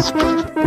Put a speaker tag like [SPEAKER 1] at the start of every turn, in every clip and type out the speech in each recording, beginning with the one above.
[SPEAKER 1] Split.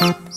[SPEAKER 1] Hey!